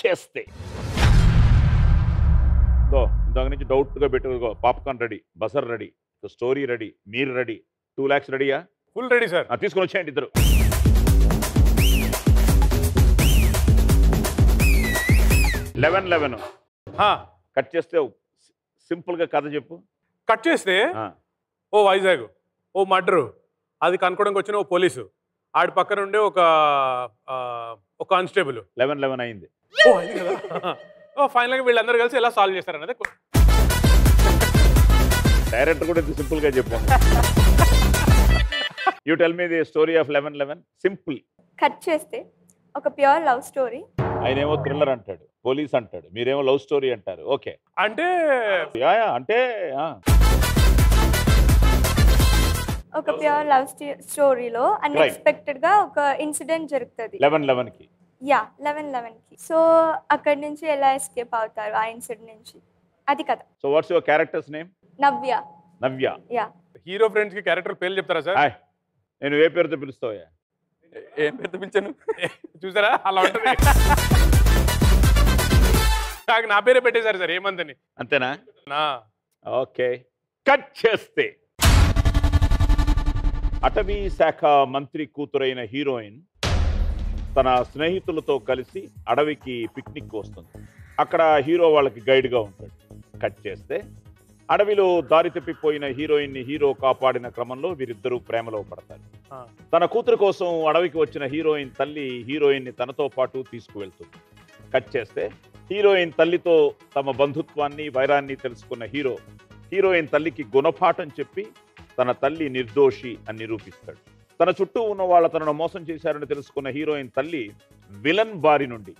చేస్తే. దో ఇందాక నుంచి డౌట్గా పెట్టుకో popcorn ready buzzer ready story ready మీరు రెడీ టూ ల్యాక్స్ రెడీయా? Full ready sir. తీసుకొని వచ్చేయండి ఇద్దరు. Eleven eleven. కట్ చేస్తే సింపుల్గా కథ చెప్పు. కట్ చేస్తే ఆ, ఓ వైజాగ్ ఓ మర్డరు అది కనుక్కోవడానికి వచ్చిన ఓ పోలీసు. ఆడి పక్కన ఉండే ఒక ఆ, ఒక కానిస్టేబుల్. లెవెన్ లెవెన్ అయింది. ఓ అది కదా ఓ ఫైనల్గా వీళ్ళందరూ కలిసి ఎలా సాల్వ్ చేస్తారన్నది డైరెక్టర్ కూడా ఇంత సింపుల్గా చెప్పాను you tell me the story of eleven eleven? Simple. Cut చేస్తే ఒక ప్యూర్ లవ్ స్టోరీ. ఆయన ఏమో థ్రిల్లర్ అంటాడు పోలీస్ అంటాడు మీరేమో లవ్ స్టోరీ అంటారు. ఓకే. అంటే యా యా, అంటే ఆ, ఒక ప్యూర్ లవ్ స్టోరీలో అన్ఎక్స్పెక్టెడ్గా ఒక ఇన్సిడెంట్ జరుగుతుంది. లెవెన్ లెవెన్కి యా లెవెన్ లెవెన్కి సో అక్కడి నుంచి ఎలా ఎస్కేప్ అవుతారు ఆ ఇన్సిడెంట్ నుంచి? అది కథ. So what's your characters name Navya. Navya. Yeah. Hero ఫ్రెండ్స్కి క్యారెక్టర్ పేర్లు చెప్తారా సార్? హాయ్ నేను ఏ పేరుతో పిలుస్తావా ఏం పెద్ద పిలిచాను? చూసారా? అలా ఉంటుంది. నాకు నా పేరే పెట్టేశారు సార్ ఏమందని అంతేనా? నా. ఓకే. కట్ చేస్తే. అటవీ శాఖ మంత్రి కూతురైన హీరోయిన్ తన స్నేహితులతో కలిసి అడవికి పిక్నిక్ వస్తుంది. అక్కడ హీరో వాళ్ళకి గైడ్గా ఉంటాడు. కట్ చేస్తే అడవిలో దారి తప్పిపోయిన హీరోయిన్ని హీరో కాపాడిన క్రమంలో వీరిద్దరూ ప్రేమలో పడతారు. తన కూతురు కోసం అడవికి వచ్చిన హీరోయిన్ తల్లి హీరోయిన్ని తనతో పాటు తీసుకువెళ్తుంది. కట్ చేస్తే హీరోయిన్ తల్లితో తమ బంధుత్వాన్ని వైరాన్ని తెలుసుకున్న హీరో హీరోయిన్ తల్లికి గుణపాఠం చెప్పి తన తల్లి నిర్దోషి అని నిరూపిస్తాడు. తన చుట్టూ ఉన్న వాళ్ళ తనను మోసం చేశారని తెలుసుకున్న హీరోయిన్ తల్లి విలన్ బారి నుండి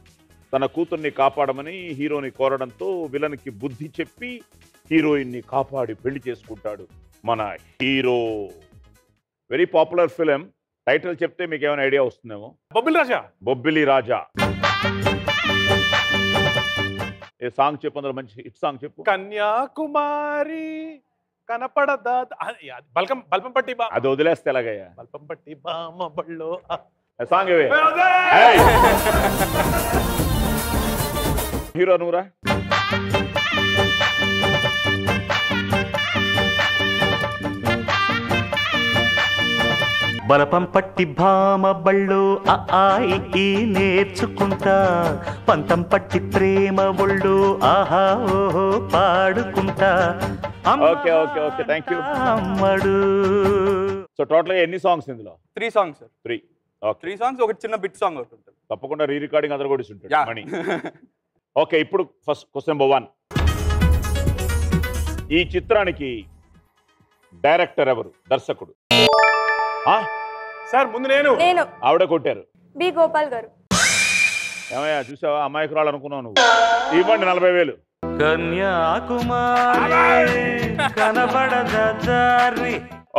తన కూతుర్ని కాపాడమని హీరోని కోరడంతో విలన్కి బుద్ధి చెప్పి హీరోయిన్ని కాపాడి పెళ్ళి చేసుకుంటాడు మన hero. Very popular film. Title చెప్తే మీకు ఏమైనా ఐడియా వస్తుందేమో? బొబ్బిల్ రాజా. బొబ్బిలి రాజా. ఏ సాంగ్ చెప్పు అందులో మంచి హిట్ సాంగ్ చెప్పు. కన్యాకుమారి కనపడదా? బల్కం బల్పం పట్టి బా అది వదిలేస్తే ఎలాగయ్యా? బల్పం పట్టి బామ బళ్ళో సాంగ్! హీరో నువ్వురా? బలపం పట్టి భామ బళ్ళు ఈ, నేర్చుకుంటా. పంతం పట్టి ప్రేమ ఒళ్ళు ఆహా ఓహో పాడుకుంటా. Okay, okay, okay, thank you. అమ్మడు. సో టోటల్ ఎన్ని సాంగ్స్ ఇందులో? Three songs sir three three songs ఒక చిన్న బిట్ సాంగ్ ఒకటి ఉంటుంది. తప్పకుండా రీ రికార్డింగ్ అందరూ కూడా ఉంటాడు యా మణి. ఓకే ఇప్పుడు ఫస్ట్ క్వశ్చన్ నెంబర్ వన్ ఈ చిత్రానికి డైరెక్టర్ ఎవరు? దర్శకుడు. సార్ ముందు నేను. నేను. ఆవిడ కొట్టారు. బి గోపాల్ గారు. ఏమయ్యా చూసావా? అమాయకురాలు అనుకున్నావు నువ్వు. ఇవ్వండి నలభై వేలు కన్యాకుమారి కనబడద దారి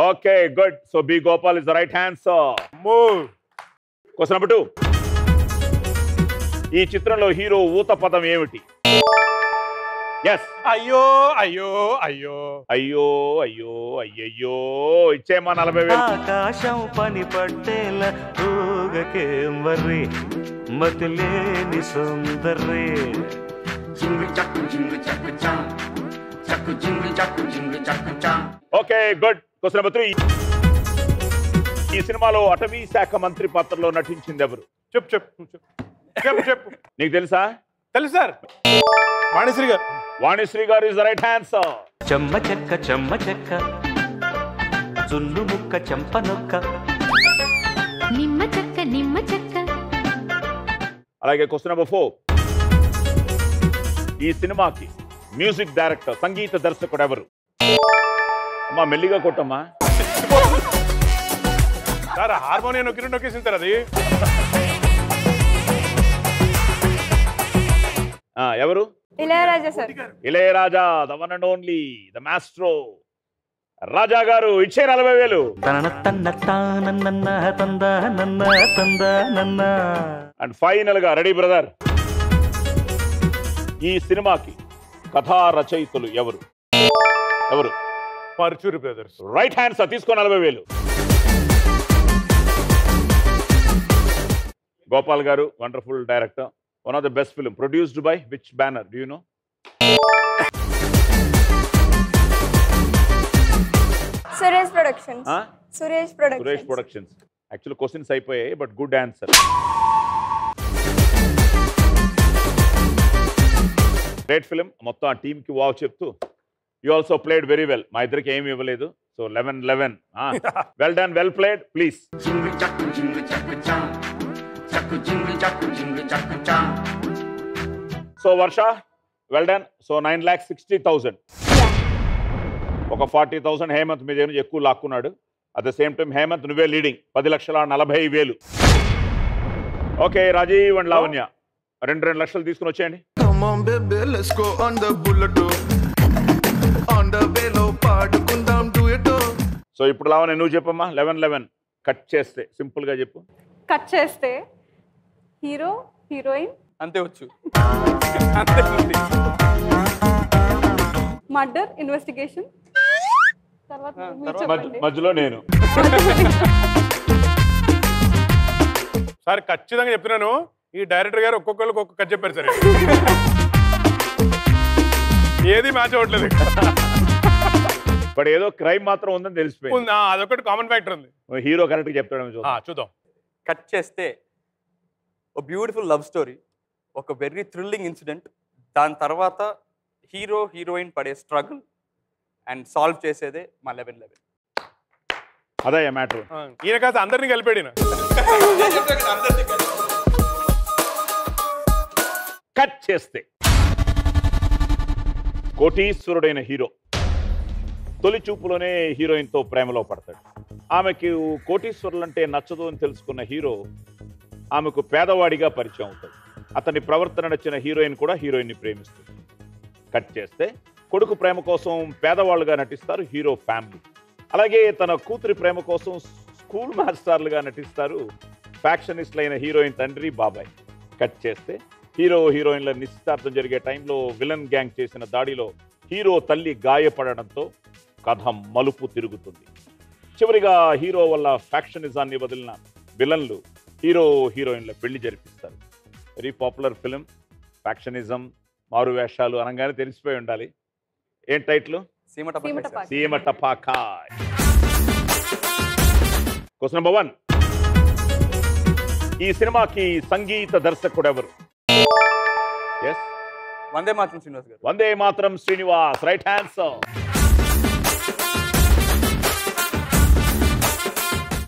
okay good. So B Gopal is the right answer అమ్మో. క్వశ్చన్ నెంబర్ ఈ చిత్రంలో హీరో ఊత పదం ఏమిటి? ఎస్ అయ్యో అయ్యో అయ్యో. అయ్యో అయ్యో అయ్యయ్యో. ఇచ్చేమా నలభై వేలు. ఆకాశం పని పట్టేల ఊగకేం సుందర్రే. Okay good. Question number three. ఈ సినిమాలో అటవీ శాఖ మంత్రి పాత్రలో నటించింది ఎవరు చెప్పు చెప్పు చెప్పు. చెప్పు చెప్పు. నీకు తెలుసా? తెలుసు సార్. వాణిశ్రీ గారు. వాణిశ్రీ గారు ఇస్ ద రైట్ హ్యాండ్సర్ చెమ్మ చెక్క చెమ్మ చెక్క. జున్ను ముక్క చెంప నొక్క. నిమ్మ చెక్క నిమ్మ చెక్క. అలాగే క్వశ్చన్ నెంబర్ ఫోర్ ఈ సినిమాకి మ్యూజిక్ డైరెక్టర్ సంగీత దర్శకుడు ఎవరు? అమ్మా మెల్లిగా కొట్టమ్మా. సార్ హార్మోనియం నొక్కి నొక్కేసింది సార్ అది? ఆ, ఎవరు? Ilaiyaraaja sir. Ilaiyaraaja the one and only the maestro Raja garu ఇచ్చే నలభై వేలు. అండ్ ఫైనల్గా రెడీ బ్రదర్. ఈ సినిమాకి కథా రచయితలు ఎవరు? ఎవరు? పర్చూరి బ్రదర్స్. రైట్ హ్యాండ్స్ తీసుకో నలభై వేలు. Gopal garu wonderful director one of the best film produced by which banner do you know Suresh productions Suresh Suresh productions productions actual questions అయిపోయాయి but good answer great film మొత్తం ఆ టీంకి wow చెప్తూ you also played very well మా ఇద్దరికి ఏమి ఇవ్వలేదు. So eleven eleven well done well played please so Varsha well done so nine lakh sixty thousand ఒక ఫార్టీ థౌసండ్ హేమంత్ మీద ఎక్కువ లాక్కున్నాడు. At the same time Hemant నువ్వే లీడింగ్ పది లక్షల నలభై వేలు. Okay Rajiv and Lavanya. రెండు రెండు లక్షలు తీసుకుని వచ్చేయండి. సో ఇప్పుడు లావణ్య నువ్వు చెప్పమ్మా. లెవెన్ లెవెన్ కట్ చేస్తే. సింపుల్గా చెప్పు. కట్ చేస్తే హీరో హీరోయిన్? అంతే వచ్చు. అంతే ఉంది. Murder investigation? తర్వాత మీరు చెప్పండి. మధ్యలో నేను. సార్ ఖచ్చితంగా చెప్తున్నాను. ఈ డైరెక్టర్ గారు ఒక్కొక్కరికి ఒక్కొక్క కథ చెప్పారు సరే. ఏది మ్యాచ్ అవ్వట్లేదు. బట్ ఏదో క్రైమ్ మాత్రం ఉందని తెలిసిపోయింది. ఉంది, ఆ, అదొకటి కామన్ ఫ్యాక్టర్ ఉంది. హీరో కరెక్ట్గా చెప్తాడని ఆ, చూద్దాం చూద్దాం. కట్ చేస్తే ఒక బ్యూటిఫుల్ లవ్ స్టోరీ ఒక వెరీ థ్రిల్లింగ్ ఇన్సిడెంట్. దాని తర్వాత హీరో హీరోయిన్ పడే స్ట్రగుల్ అండ్ సాల్వ్ చేసేదే మా లెవెన్ లెవెన్. అదే మ్యాటర్. ఈయన కాస్త అందరినీ కలిపాడు కట్ చేస్తే. కోటీశ్వరుడైన హీరో తొలి చూపులోనే హీరోయిన్తో ప్రేమలో పడతాడు. ఆమెకు కోటీశ్వరులంటే నచ్చదు అని తెలుసుకున్న హీరో ఆమెకు పేదవాడిగా పరిచయం అవుతాడు అతని ప్రవర్తన నచ్చిన హీరోయిన్ కూడా హీరోయిన్ని ప్రేమిస్తుంది. కట్ చేస్తే కొడుకు ప్రేమ కోసం పేదవాళ్ళుగా నటిస్తారు హీరో ఫ్యామిలీ. అలాగే తన కూతురి ప్రేమ కోసం స్కూల్ మాస్టర్లుగా నటిస్తారు ఫ్యాక్షనిస్ట్లైన హీరోయిన్ తండ్రి బాబాయ్. కట్ చేస్తే హీరో హీరోయిన్ల నిశ్చితార్థం జరిగే టైంలో విలన్ గ్యాంగ్ చేసిన దాడిలో హీరో తల్లి గాయపడడంతో కథ మలుపు తిరుగుతుంది. చివరిగా హీరో వల్ల ఫ్యాక్షనిజాన్ని వదిలిన విలన్లు హీరో హీరోయిన్ల పెళ్ళి జరిపిస్తారు. Very popular film. ఫ్యాక్షనిజం మారు వేషాలు అనగానే తెలిసిపోయి ఉండాలి. ఏం టైటిల్. సీమ టపాకాయ్ క్వశ్చన్ నెంబర్ వన్. ఈ సినిమాకి సంగీత దర్శకుడు ఎవరు? ఎస్ వందే మాత్రం శ్రీనివాస్ గారు. వందే మాత్రం Srinivas. Right answer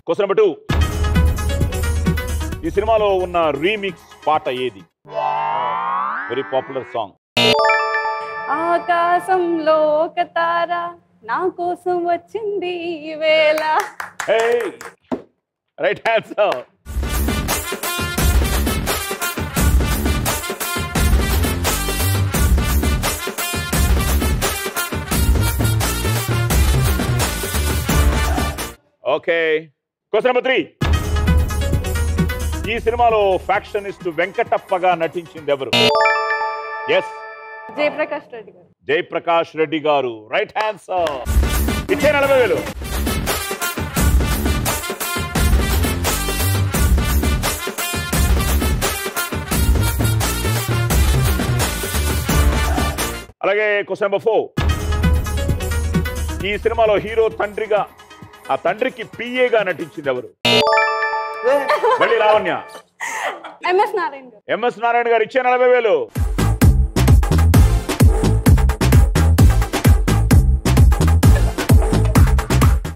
question number two. ఈ సినిమాలో ఉన్న రీమిక్స్ పాట ఏది? వెరీ పాపులర్ సాంగ్ ఆకాశంలో ఒక తార నా కోసం వచ్చింది వేళ. Right answer okay question number three ఈ సినిమాలో ఫ్యాక్షనిస్ట్ వెంకటప్పగా నటించింది ఎవరు ఎస్ జయప్రకాష్ రెడ్డి గారు. జయప్రకాష్ రెడ్డి గారు. రైట్ ఆన్సర్ ఇచ్చే నలభై వేలు. అలాగే క్వశ్చన్ నెంబర్ ఫోర్ ఈ సినిమాలో హీరో తండ్రిగా ఆ తండ్రికి పిఏగా నటించింది ఎవరు మళ్ళీ లావణ్య. ఎంఎస్ నారాయణ గారు. ఎంఎస్ నారాయణ గారు ఇచ్చే నలభై వేలు.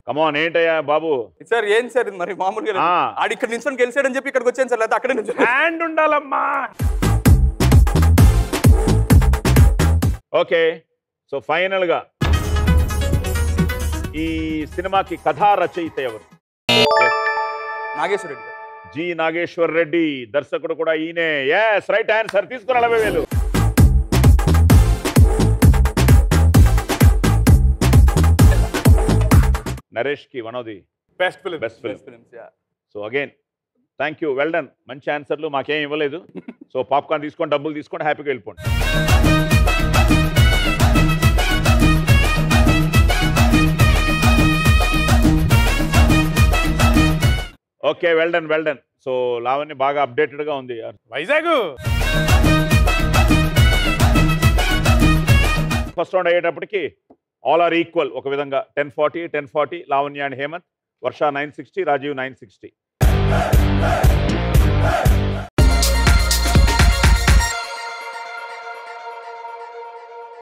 కమాన్ ఏంటయ్యా బాబు? సార్ ఏం సార్ ఇది మరి మామూలుగా. ఆడు ఇక్కడ నిల్చొని గెలిచాడని చెప్పి ఇక్కడికి వచ్చాను సార్ లేదా అక్కడే నుంచి హ్యాండ్ ఉండాలమ్మా. ఓకే సో ఫైనల్గా ఈ సినిమాకి కథా రచయిత ఎవరు? నాగేశ్వర రెడ్డి జి నాగేశ్వర్ రెడ్డి దర్శకుడు కూడా ఈయనే. ఎస్ రైట్ ఆన్సర్ తీసుకుని నలభై వేలు. నరేష్కి one of the best film best so again thank you well done మంచి ఆన్సర్లు మాకేం ఇవ్వలేదు. సో పాప్కార్న్ తీసుకొని డబ్బులు తీసుకొని హ్యాపీగా వెళ్ళిపోండి. Okay well done well done so Lavanya బాగా అప్డేటెడ్గా ఉంది. వైజాగ్! ఫస్ట్ రౌండ్ అయ్యేటప్పటికి ఆల్ ఆర్ ఈక్వల్ ఒక విధంగా ten forty ten forty Lavanya and Hemant. Varsha nine sixty Rajiv nine sixty